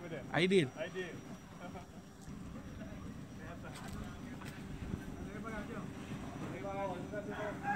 nama dia? Aidil. Aidil. Saya tak ada nama